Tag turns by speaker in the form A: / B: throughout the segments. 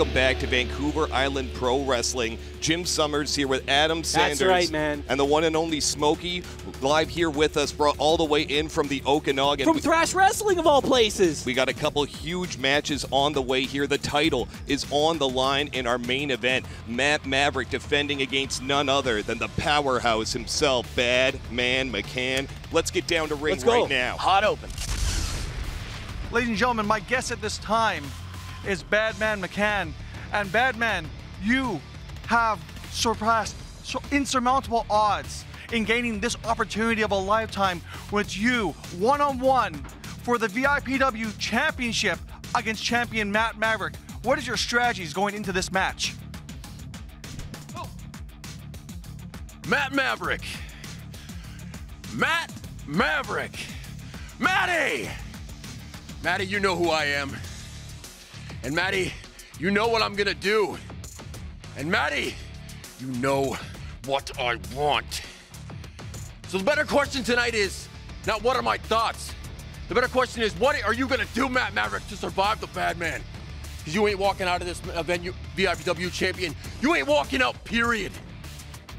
A: Welcome back to Vancouver Island Pro Wrestling. Jim Summers here with Adam Sanders.
B: right, man.
A: And the one and only Smokey, live here with us, brought all the way in from the Okanagan.
B: From Thrash Wrestling of all places.
A: We got a couple huge matches on the way here. The title is on the line in our main event. Mat Maverick defending against none other than the powerhouse himself, Bad Man McCann. Let's get down to ring
B: Let's go.
A: right now.
B: Hot open.
C: Ladies and gentlemen, my guest at this time is Badman McCann. And Badman, you have surpassed insurmountable odds in gaining this opportunity of a lifetime with you one on one for the VIPW Championship against champion Mat Maverick. What is your strategies going into this match?
D: Mat Maverick. Mat Maverick. Matty! Matty, you know who I am. And Maddie, you know what I'm gonna do. And Maddie, you know what I want. So the better question tonight is not what are my thoughts. The better question is what are you gonna do, Mat Maverick, to survive the bad man? Because you ain't walking out of this venue, VIPW champion. You ain't walking out, period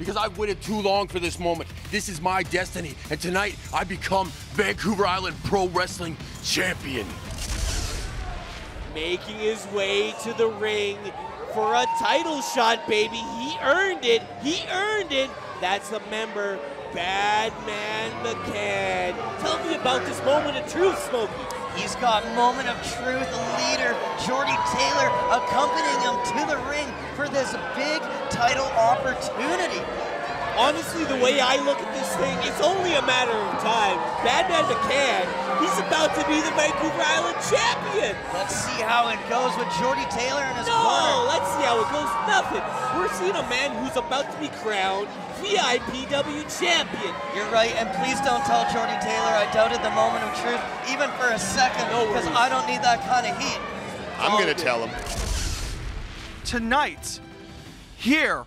D: because I've waited too long for this moment. This is my destiny, and tonight I become Vancouver Island Pro Wrestling Champion.
B: Making his way to the ring for a title shot, baby. He earned it. He earned it. That's the member, Bad Man McCann. Tell me about this moment of truth, Smokey.
E: He's got moment of truth leader Jordy Taylor accompanying him to the ring for this big title opportunity.
B: Honestly, the way I look at this thing, it's only a matter of time. Bad Man McCann, he's about to be the Vancouver Island champion.
E: Let's see how it goes with Jordy Taylor and his
B: No,
E: corner.
B: let's see how it goes. Nothing. We're seeing a man who's about to be crowned VIPW champion.
E: You're right, and please don't tell Jordy Taylor I doubted the moment of truth even for a second
B: No
E: because
B: worries.
E: I don't need that kind of heat.
A: I'm
B: all
A: going to
B: oh.
A: tell him.
C: Tonight, here,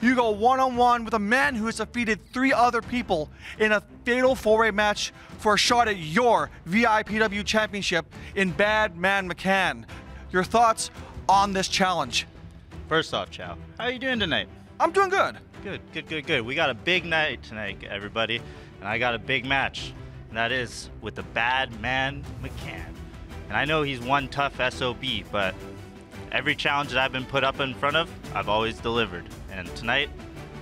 C: you go one on one with a man who has defeated three other people in a fatal four way match for a shot at your VIPW championship in Bad Man McCann. Your thoughts on this challenge?
F: First off, Chow, how are you doing tonight?
C: I'm doing good.
F: Good, good, good, good. We got a big night tonight, everybody, and I got a big match, and that is with the bad man McCann. And I know he's one tough SOB, but every challenge that I've been put up in front of, I've always delivered. And tonight,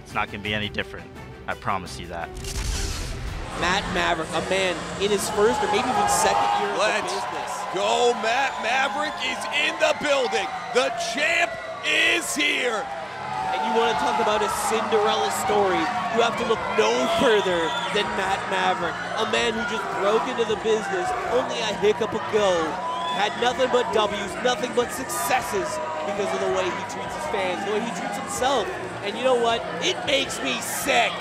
F: it's not gonna be any different. I promise you that.
B: Mat Maverick, a man in his first or maybe even second year in
A: Let's
B: the business.
A: go. Mat Maverick is in the building. The champ is here.
B: And you want to talk about a Cinderella story, you have to look no further than Mat Maverick, a man who just broke into the business only a hiccup ago, had nothing but W's, nothing but successes because of the way he treats his fans, the way he treats himself. And you know what? It makes me sick.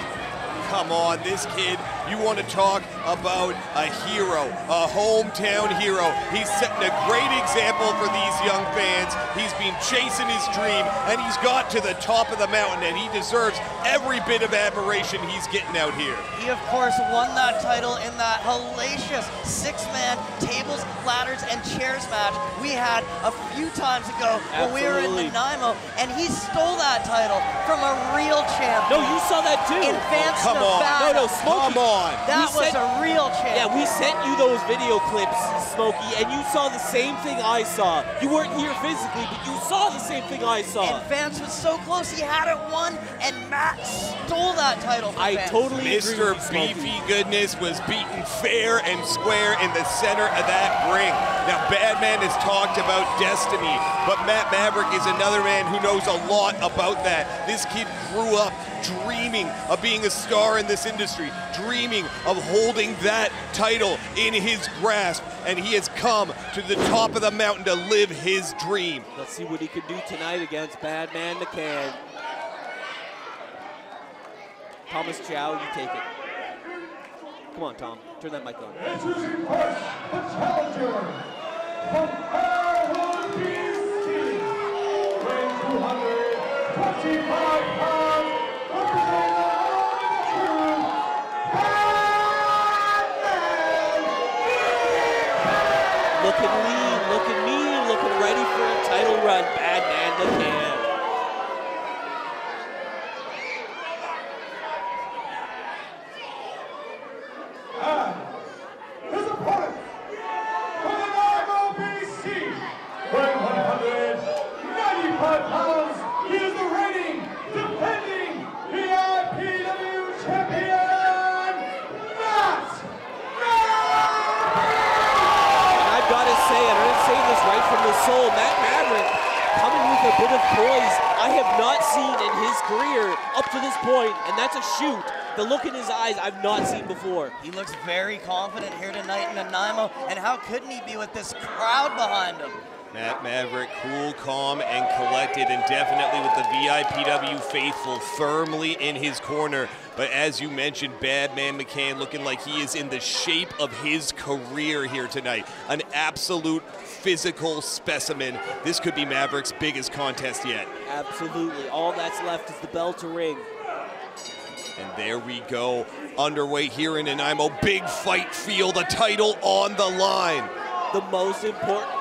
A: Come on, this kid, you want to talk about a hero, a hometown hero. He's setting a great example for these young fans. He's been chasing his dream, and he's got to the top of the mountain, and he deserves every bit of admiration he's getting out here.
E: He, of course, won that title in that hellacious six man tables, ladders, and chairs match we had a few times ago when we were in
B: Absolutely.
E: Nanaimo, and he stole that title from a real champion.
B: No, you saw that too.
E: in Vance, oh,
A: come on.
B: No, no, Smokey.
A: Come on.
E: That
B: We
E: was
B: said-
E: a real champion.
B: Yeah, we sent you those video clips, Smokey, and you saw the same thing I saw. You weren't here physically, but you saw the same thing I saw.
E: And Vance was so close, he had it won, and Mat stole that title from
B: I
E: Vance.
B: totally agree
A: Mr.
B: with.
A: Beefy Goodness was beaten fair and square in the center of that ring. Now, Badman has talked about destiny, but Mat Maverick is another man who knows a lot about that. This kid grew up dreaming of being a star in this industry, dreaming of holding that title in his grasp, and he has come to the top of the mountain to live his dream.
B: Let's see what he can do tonight against Badman McCann. Thomas Chow, you take it. Come on, Tom. Turn that mic on.
G: Introducing first, the challenger from Ireland, BC, weighing 225 pounds, representing the Truth, Badman!
B: Looking lean, looking mean, looking ready for a title run. Bad McCann.
G: His opponent from the IMOBC, weighing 195 pounds, he is the reigning, defending VIPW champion, Mat
B: And I've got to say, and I'm saying this right from the soul, Mat Maverick coming with a bit of poise I have not seen in his career up to this point, and that's a shoot. The look in his eyes I've not seen before.
E: He looks very confident here tonight in Nanaimo, and how couldn't he be with this crowd behind him?
A: Mat Maverick, cool, calm, and collected, and definitely with the VIPW faithful firmly in his corner. But as you mentioned, Bad Man McCann looking like he is in the shape of his career here tonight. An absolute physical specimen. This could be Maverick's biggest contest yet.
B: Absolutely. All that's left is the bell to ring.
A: And there we go, underway here in Nanaimo. Big fight feel, the title on the line.
B: The most important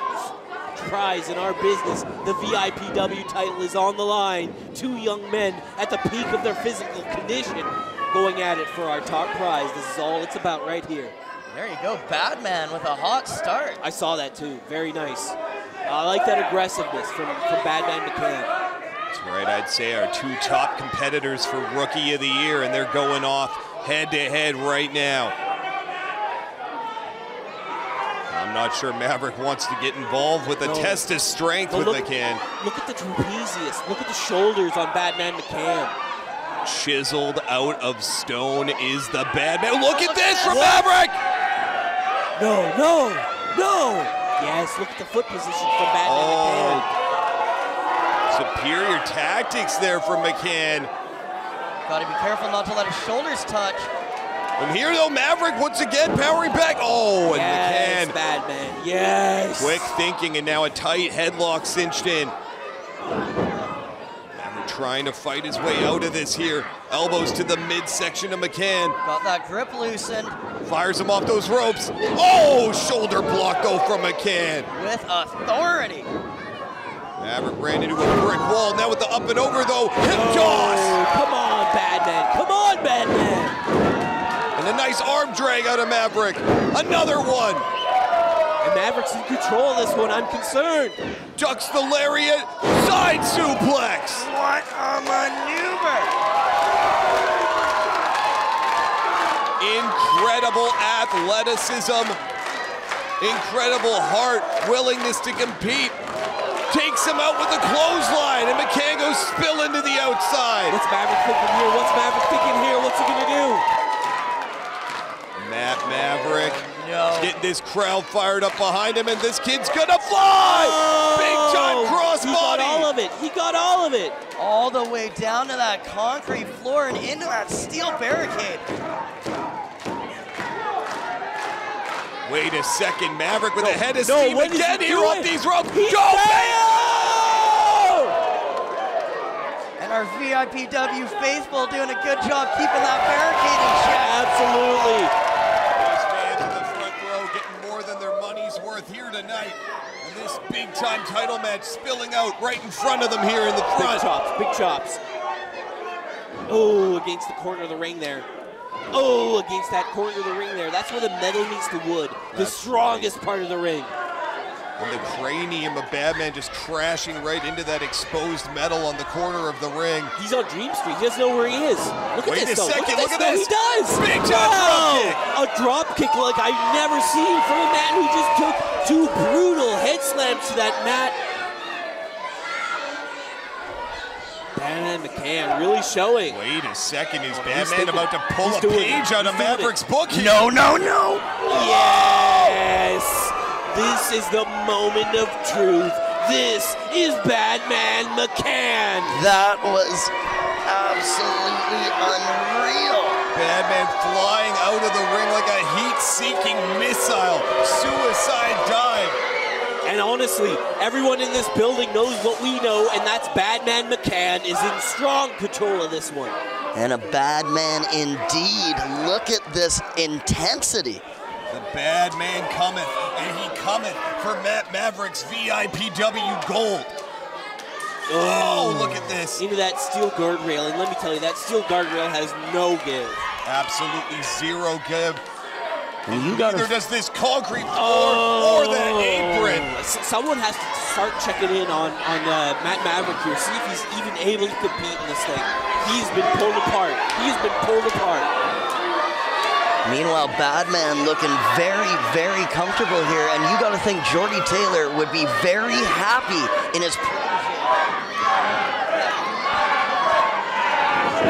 B: prize in our business, the VIPW title, is on the line. Two young men at the peak of their physical condition going at it for our top prize. This is all it's about right here.
E: There you go, Badman with a hot start.
B: I saw that too. Very nice. I like that aggressiveness from, from Badman McCann.
A: That's right, I'd say our two top competitors for Rookie of the Year, and they're going off head to head right now. I'm not sure Maverick wants to get involved with a
B: No.
A: test of strength
B: But
A: with
B: look,
A: McCann.
B: look at the trapezius. Look at the shoulders on Badman McCann.
A: Chiseled out of stone is the bad man. Look at this from Maverick!
B: No, no, no. Yes, look at the foot position from Badman
A: Oh.
B: McCann.
A: Superior tactics there from McCann.
E: Gotta be careful not to let his shoulders touch.
A: And here though, Maverick once again powering back. Oh, and
B: Yes,
A: McCann.
B: Badman. Yes.
A: Quick thinking, and now a tight headlock cinched in. Maverick trying to fight his way out of this here. Elbows to the midsection of McCann.
E: Got that grip loosened
A: Fires him off those ropes. Oh, shoulder block though from McCann.
E: with authority.
A: Maverick ran into a brick wall. Now with the up and over though, hip oh, toss.
B: Oh, come on, Badman. Come on, Badman.
A: And a nice arm drag out of Maverick. Another one.
B: And Maverick's in control of this one. I'm concerned.
A: Ducks the lariat. Side suplex.
E: What a maneuver!
A: Incredible athleticism. Incredible heart, willingness to compete. Takes him out with a clothesline, and McCann goes spill into the outside.
B: What's Maverick thinking here? What's Maverick thinking here? What's he gonna do?
A: Mat Maverick
E: No.
A: getting this crowd fired up behind him, and this kid's gonna fly! Oh! Big time cross
B: Oh, He got all of it. He got all of it.
E: All the way down to that concrete floor and into that steel barricade.
A: Wait a second, Maverick with a head of
B: no,
A: steam
B: what is he
A: again here
B: doing?
A: off these ropes.
B: He's
A: Go,
B: down!
E: And our VIPW faithful doing a good job keeping that barricade in check.
B: Absolutely.
A: These fans in the front row getting more than their money's worth here tonight. And this big time title match spilling out right in front of them here in the
B: Big
A: front.
B: chops, big chops. Oh, against the corner of the ring there. Oh, against that corner of the ring there. That's where the metal meets the wood. The
A: That's
B: strongest part of the ring.
A: And the cranium of Badman just crashing right into that exposed metal on the corner of the ring.
B: He's on Dream Street. He doesn't know where he is. Look
A: Wait
B: at this,
A: a
B: though.
A: second,
B: Look
A: look
B: at
A: at
B: this.
A: this.
B: He does.
A: Big time
B: wow. A drop kick like I've never seen from a man who just took two brutal head slams to that mat. Dan McCann really showing.
A: Wait a second, is oh,
B: He's
A: Badman
B: thinking-
A: about to pull a
B: doing it.
A: page out of
B: He's doing it.
A: Maverick's book here?
E: No, no, no.
B: Yes! This is the moment of truth. This is Badman McCann.
E: That was absolutely unreal.
A: Badman flying out of the ring like a heat-seeking missile. Suicide dive.
B: And honestly, everyone in this building knows what we know, and that's Badman McCann is in strong control of this one.
E: And a bad man indeed. Look at this intensity.
A: The bad man cometh, and he cometh for Matt Maverick's VIPW gold. Oh, look at this.
B: Into that steel guardrail, and let me tell you, that steel guardrail has no give.
A: Absolutely zero give.
E: And you got
A: Neither does this concrete floor or that apron.
B: Someone has to start checking in on, on uh, Mat Maverick here, see if he's even able to compete in this thing. He's been pulled apart. He's been pulled apart.
E: Meanwhile, Badman looking very, very comfortable here, and you got to think Jordy Taylor would be very happy in his protege.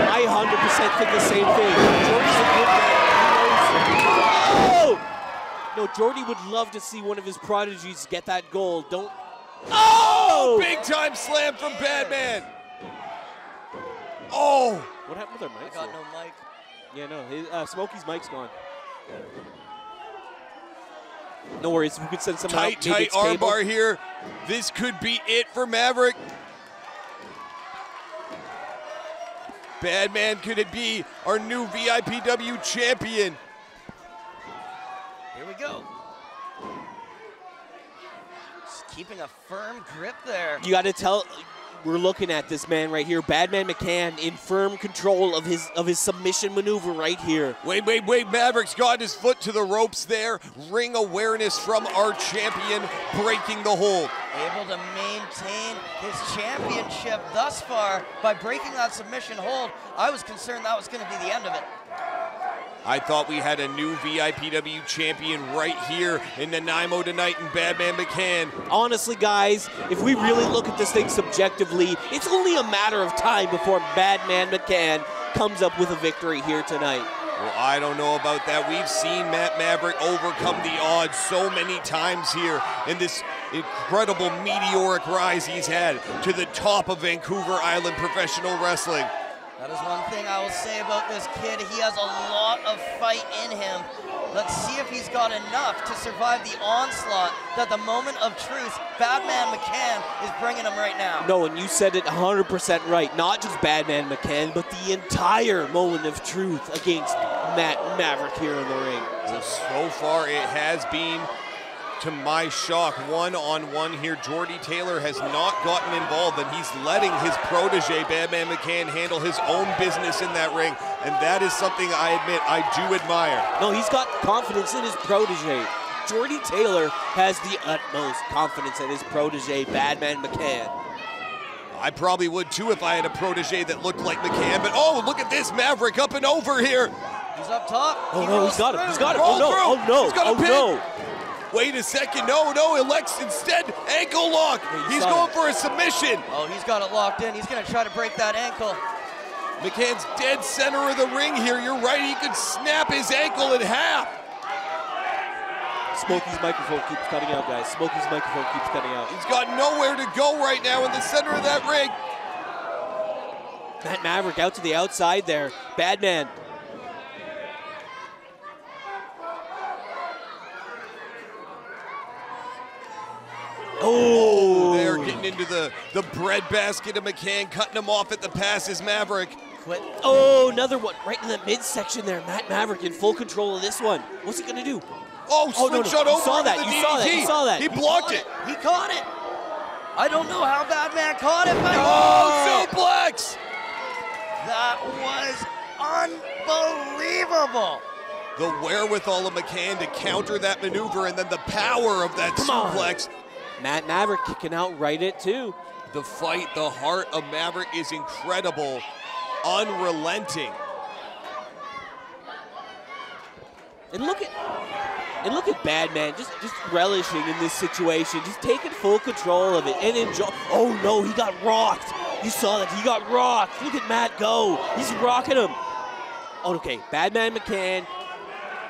B: I 100% think the same thing. Jordy's a good man. He knows- Oh! No, Jordy would love to see one of his prodigies get that goal. Don't. Oh!
A: Big time slam from Badman. Oh,
B: What happened with our
E: mic?
B: I
E: got
B: here?
E: no mic.
B: Yeah, no. His, uh, Smokey's mic's gone. No worries. We could send someone
A: tight,
B: out. Maybe
A: tight
B: it's
A: armbar here. This could be it for Maverick. Badman could it be our new VIPW champion?
E: Here we go. Just keeping a firm grip there.
B: You got to tell. We're looking at this man right here, Badman McCann, in firm control of his of his submission maneuver right here.
A: Wait, wait, wait. Maverick's got his foot to the ropes there. Ring awareness from our champion, breaking the hold.
E: Able to maintain his championship thus far by breaking that submission hold. I was concerned that was going to be the end of it.
A: I thought we had a new VIPW champion right here in the Nanaimo tonight in Badman McCann.
B: Honestly, guys, if we really look at this thing subjectively, it's only a matter of time before Badman McCann comes up with a victory here tonight.
A: Well, I don't know about that. We've seen Mat Maverick overcome the odds so many times here in this incredible meteoric rise he's had to the top of Vancouver Island professional wrestling.
E: That is one thing I will say about this kid. He has a lot of fight in him. Let's see if he's got enough to survive the onslaught that the moment of truth, Badman McCann, is bringing him right now.
B: No, and you said it 100% right. Not just Badman McCann, but the entire moment of truth against Mat Maverick here in the ring.
A: Well, so far it has been, to my shock, one on one here. Jordy Taylor has not gotten involved, and he's letting his protege, Badman McCann, handle his own business in that ring. And that is something I admit I do admire.
B: No, he's got confidence in his protege. Jordy Taylor has the utmost confidence in his protege, Badman McCann.
A: I probably would too if I had a protege that looked like McCann. But oh, look at this Maverick up and over here.
E: He's up top.
B: Oh
E: He
B: no,
E: rolls
B: he's got him. He's got him. Oh no.
A: through.
B: Oh no.
A: He's got a
B: Oh
A: pin.
B: no.
A: Wait a second. No, no. Elects instead ankle lock.
B: Yeah,
A: He's going
B: it.
A: for a submission.
E: Oh, he's got it locked in. He's going to try to break that ankle.
A: McCann's dead center of the ring here. You're right. He could snap his ankle in half.
B: Smokey's microphone keeps cutting out, guys. Smokey's microphone keeps cutting out.
A: He's got nowhere to go right now in the center of that ring.
B: Mat Maverick out to the outside there. Badman. Oh,
A: They're oh. getting into the, the bread basket of McCann, cutting him off at the passes. Maverick.
E: Quit.
B: Oh, another one right in the midsection there. Mat Maverick in full control of this one. What's he gonna do?
A: Oh,
B: Oh, no, no. You
A: over
B: saw that. You saw that. You saw that.
A: He
B: He
A: blocked it.
E: He caught it. I don't know how Badman caught it, but
A: oh, oh, suplex.
E: that was unbelievable.
A: The wherewithal of McCann to counter that maneuver and then the power of that
B: Come on. Mat Maverick kicking out right it too.
A: The fight, the heart of Maverick is incredible, unrelenting.
B: And look at and look at Badman just just relishing in this situation, just taking full control of it and enjoy. Oh no, he got rocked. You saw that he got rocked. Look at Mat go. He's rocking him. Oh, okay, Badman McCann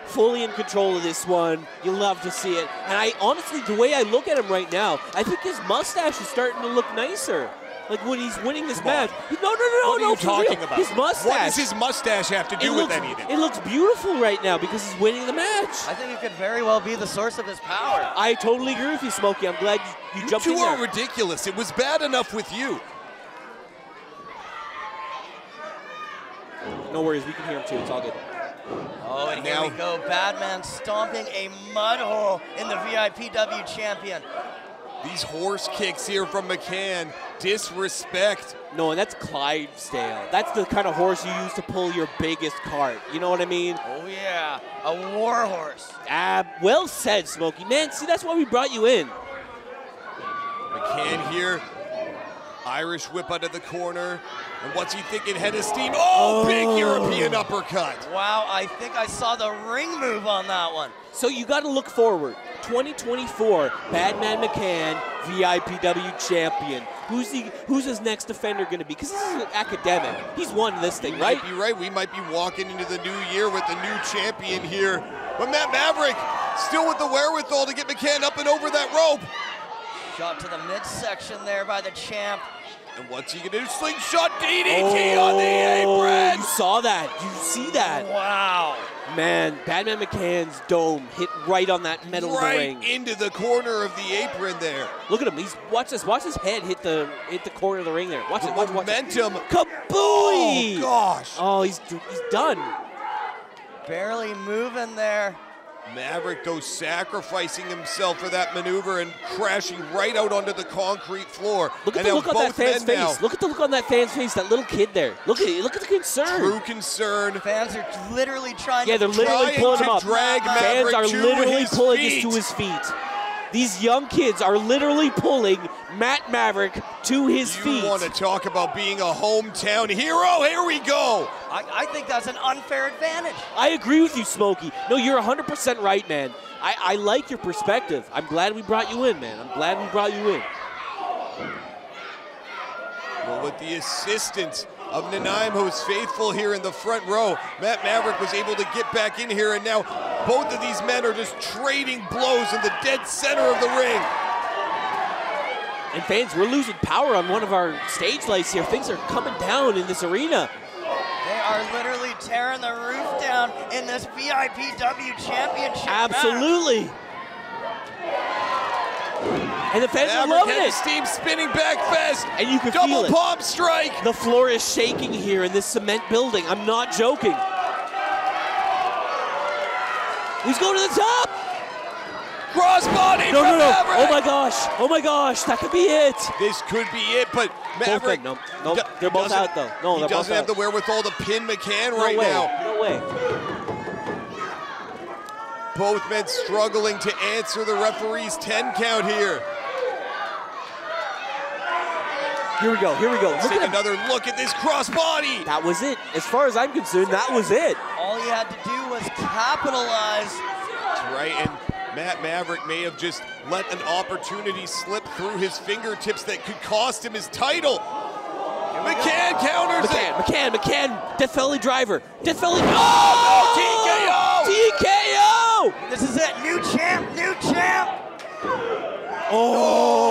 B: fully in control of this one. You love to see it. And I honestly, the way I look at him right now, I think his mustache is starting to look nicer. Like when he's winning this
A: Come
B: match. No, no, no, no,
A: what are
B: no.
A: you talking
B: real.
A: about?
B: His mustache.
A: What does his mustache have to do
B: it
A: with
B: looks,
A: anything?
B: It looks beautiful right now because he's winning the match.
E: I think it could very well be the source of his power.
B: I totally agree with you, Smokey. I'm glad you, you, jumped
A: you
B: in
A: are ridiculous. It was bad enough with you.
B: No worries, we can hear him too. It's all good.
E: Oh, and
A: Now-
E: here we go. Badman stomping a mud hole in the VIPW champion.
A: These horse kicks here from McCann, disrespect.
B: No, and that's Clydesdale. That's the kind of horse you use to pull your biggest cart. You know what I mean?
E: Oh yeah, a war horse.
B: Ah, well said, Smokey. Man, see, that's why we brought you in.
A: McCann here, Irish whip out of the corner. And what's he thinking? Head of steam. Oh, big
B: Oh.
A: European uppercut.
E: Wow, I think I saw the ring move on that one.
B: So you got to look forward. 2024, Badman McCann, VIPW champion. Who's the Who's his next defender going to be? Because this is an academic. He's won this thing,
A: You
B: right?
A: might be right. We might be walking into the new year with the new champion here. But Mat Maverick still with the wherewithal to get McCann up and over that rope.
E: Shot to the midsection there by the champ.
A: And what's he gonna do? Slingshot DDT on the oh, apron.
B: You saw that. You see that.
E: Wow.
B: Man, Badman McCann's dome hit right on that metal of the
A: Right
B: ring.
A: into the corner of the apron there.
B: Look at him. He's watch this. Watch his head hit the hit the corner of the ring there. Watch it. Watch, it, watch it.
A: Momentum.
B: Kabooey!
A: Oh gosh.
B: Oh, he's he's done.
E: Barely moving there.
A: Maverick though sacrificing himself for that maneuver and crashing right out onto the concrete floor.
B: Look at
A: and
B: the look on that fan's
A: men now,
B: face. Look at the look on that fan's face. That little kid there. Look at it. Look at the concern.
A: True concern.
E: Fans are literally trying
B: Yeah,
E: to
B: they're literally pulling
A: to
B: him up.
A: drag
B: Fans
A: Maverick
B: are
A: to
B: literally
A: his
B: pulling
A: feet.
B: us to his feet. These young kids are literally pulling Mat Maverick to his
A: You
B: feet.
A: want to talk about being a hometown hero? Here we go.
E: I, I think that's an unfair advantage.
B: I agree with you, Smokey. No, you're 100% right, man. I, I like your perspective. I'm glad we brought you in, man. I'm glad we brought you in.
A: Well, with the assistance of Nanaimo's faithful here in the front row, Mat Maverick was able to get back in here, and now both of these men are just trading blows in the dead center of the ring.
B: And fans, we're losing power on one of our stage lights here. Things are coming down in this arena.
E: They are literally tearing the roof down in this VIPW championship. match.
B: Absolutely. And the fans are
A: Maverick
B: loving
A: had the
B: it.
A: steam spinning back fast.
B: And you can
A: Double
B: feel it.
A: Double palm strike.
B: The floor is shaking here in this cement building. I'm not joking. He's going to the top.
A: Crossbody
B: No,
A: from
B: no, no.
A: Maverick.
B: Oh my gosh. Oh my gosh. That could be it.
A: This could be it, but
B: Both
A: Maverick.
B: No, no, they're both out, though. No,
A: he
B: they're both
A: doesn't have
B: out.
A: the wherewithal to pin McCann
B: No
A: right
B: way.
A: now.
B: No way.
A: Both men struggling to answer the referee's 10 count here.
B: Here we go. Here we go. Look
A: Take
B: at him.
A: another look at this crossbody.
B: That was it. As far as I'm concerned, that was it.
E: All he had to do was capitalize.
A: That's right, and Mat Maverick may have just let an opportunity slip through his fingertips that could cost him his title. McCann counters
B: McCann,
A: it.
B: McCann, McCann, Death Valley driver. Death Valley.
A: Oh, oh
B: TKO!
E: This is it. New champ, new champ.
B: Oh!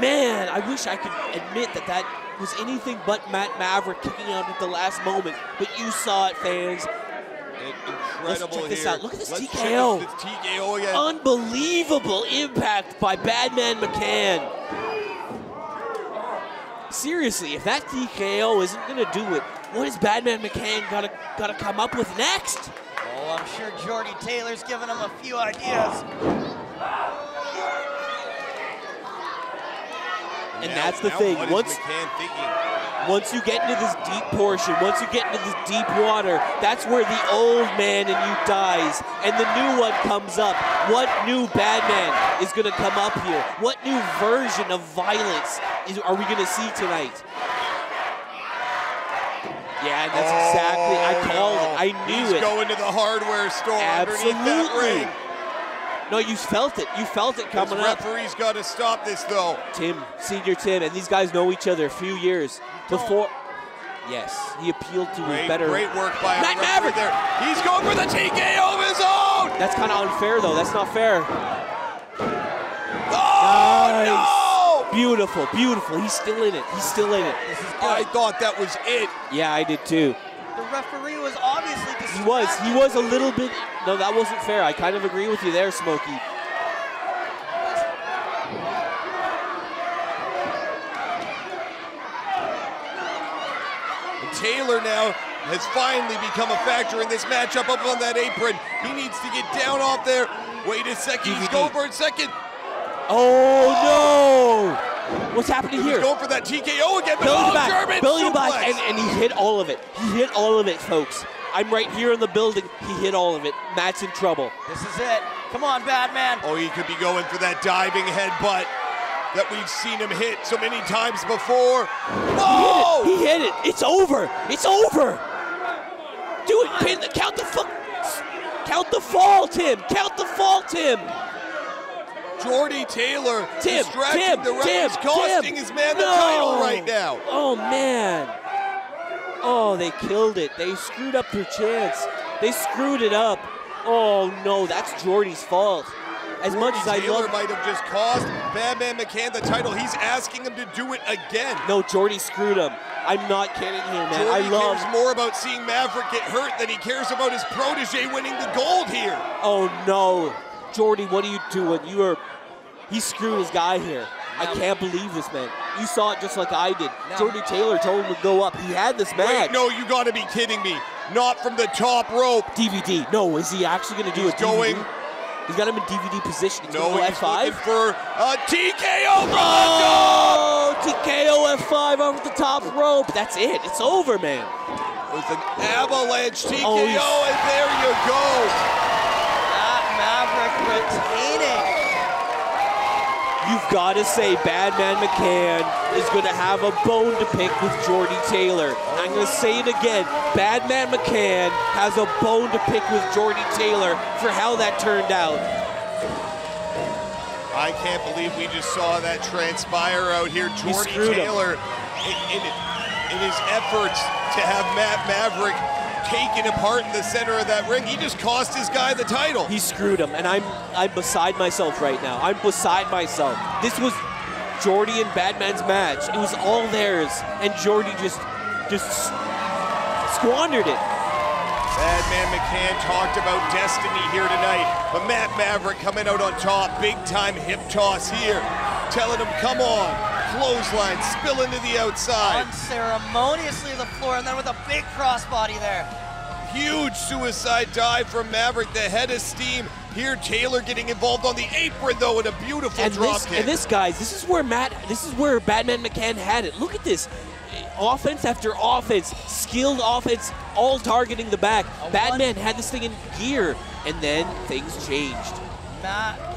B: Man, I wish I could admit that that was anything but Mat Maverick kicking out at the last moment. But you saw it, fans.
A: Incredible
B: check this
A: here.
B: out. Look at this
A: Let's
B: TKO.
A: This, this TKO again.
B: Unbelievable impact by Badman McCann. Seriously, if that TKO isn't gonna do it, what is Badman McCann gotta gotta come up with next?
E: Oh, I'm sure Jordy Taylor's giving him a few ideas.
B: And
A: Now-
B: that's the thing. Once once you get into this deep portion, once you get into this deep water, that's where the old man in you dies and the new one comes up. What new bad man is gonna come up here? What new version of violence is are we gonna see tonight? Yeah, that's exactly I
A: Oh,
B: called
A: no.
B: it. I knew
A: He's
B: it.
A: going to the hardware store underneath that
B: Absolutely.
A: ring.
B: No, you felt it. You felt it
A: This
B: coming up.
A: referee's got to stop this though.
B: Tim, senior Tim, and these guys know each other a few years before. Yes, he appealed to his
A: Great,
B: better.
A: great work by Mat
B: Maverick.
A: there. He's going for the TKO of his own.
B: That's kind of unfair, though. That's not fair.
A: Oh
B: Nice.
A: no!
B: Beautiful, beautiful. He's still in it. He's still in it.
E: This is good.
A: I thought that was it.
B: Yeah, I did too.
E: the referee was obviously
B: He was. He was a little bit. No, that wasn't fair. I kind of agree with you there, Smokey.
A: Taylor now has finally become a factor in this matchup up on that apron. He needs to get down off there, Wait a second, he's going for a second.
B: Oh no! What's happening here?
A: going for that TKO again, but
B: Belly
A: oh,
B: to back,
A: German
B: belly to back, and, and he hit all of it. He hit all of it, folks. I'm right here in the building. He hit all of it. Mat's in trouble.
E: This is it. Come on, Badman.
A: Oh, he could be going for that diving headbutt that we've seen him hit so many times before. Whoa!
B: He hit it. It's over. It's over. Do it. Pin the count the fuck. Count the fall, Tim. Count the fall, Tim.
A: Jordy Taylor
B: Tim.
A: distracting
B: Tim.
A: the ref.
B: Tim.
A: Costing
B: Tim.
A: his man the
B: No.
A: title right now.
B: Oh man. Oh, they killed it. They screwed up their chance. They screwed it up. Oh no, that's Jordy's fault. As much as I
A: Taylor
B: love
A: might have just cost Badman McCann the title. He's asking him to do it again.
B: No, Jordy screwed him. I'm not kidding here, man.
A: Jordy
B: I love.
A: cares more about seeing Maverick get hurt than he cares about his protege winning the gold here.
B: Oh no, Jordy, what are you doing? You are. He screwed his guy here. I can't believe this, man. You saw it just like I did.
E: No.
B: Jordy Taylor told him to go up. He had this match.
A: Wait, no, you gotta be kidding me. Not from the top rope.
B: DVD. No, is he actually going to do it?
A: He's
B: a DVD?
A: going-
B: He's got him in DVD position. He's
A: No, he's
B: go F5.
A: looking for a TKO.
B: Oh, TKO F5 over the top rope. That's it. It's over, man.
A: With an avalanche TKO,
B: Oh,
A: and there you go.
E: That Maverick retaining.
B: You've got to say Badman McCann is going to have a bone to pick with Jordy Taylor. I'm to say it again. Badman McCann has a bone to pick with Jordy Taylor for how that turned out.
A: I can't believe we just saw that transpire out here.
B: He
A: Jordy. Taylor, in, in, in his efforts to have Mat Maverick taken apart in the center of that ring, he just cost his guy the title.
B: He screwed him, and I'm I'm beside myself right now. I'm beside myself. This was Jordy and Badman's match. It was all theirs, and Jordy just just squandered it.
A: Badman McCann talked about destiny here tonight, but Mat Maverick coming out on top, big time hip toss here, telling him, come on, clothesline, spill into the outside.
E: Unceremoniously to the floor, and then with a big crossbody there.
A: Huge suicide dive from Maverick, the head of steam. Here, Taylor getting involved on the apron though, in a beautiful
B: And
A: drop
B: this,
A: kick.
B: and this, guys, this is where Mat, this is where Badman McCann had it. Look at this, offense after offense, skilled offense, all targeting the back.
E: A
B: Badman had this thing in gear, and then things changed.
E: Mat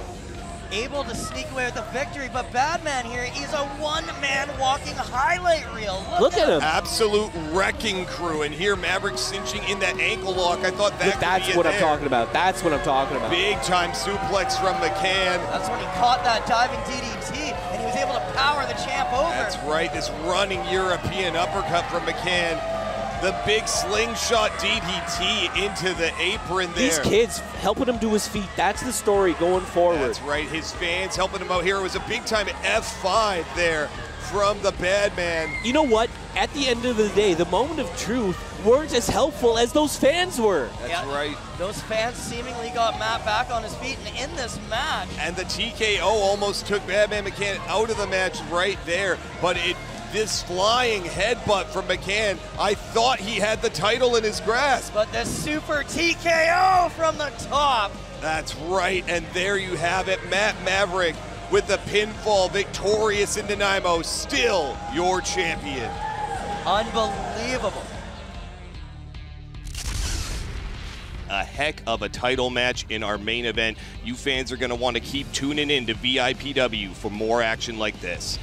E: able to sneak away with the victory, but Badman here is a one-man walking highlight reel. Look,
B: Look at him.
A: Absolute wrecking crew, and here Maverick cinching in that ankle lock. I thought that
B: Look,
A: could
B: that's
A: be
B: what I'm
A: there.
B: talking about. That's what I'm talking about.
A: Big time suplex from McCann.
E: That's when he caught that diving DDT, and he was able to power the champ over.
A: That's right, this running European uppercut from McCann. The big slingshot DDT into the apron there.
B: These kids helping him to his feet. That's the story going forward.
A: That's right, his fans helping him out here. It was a big time F5 there from the bad man.
B: You know what? At the end of the day, the moment of truth weren't as helpful as those fans were.
A: That's
E: Yeah.
A: right.
E: Those fans seemingly got Mat back on his feet, and in this match,
A: And the TKO almost took Badman McCann out of the match right there. But it this flying headbutt from McCann, I thought he had the title in his grasp.
E: but the super TKO from the top.
A: That's right, and there you have it. Mat Maverick with the pinfall victorious in Nanaimo, still your champion.
E: Unbelievable.
A: a heck of a title match in our main event. You fans are going to want to keep tuning in to VIPW for more action like this.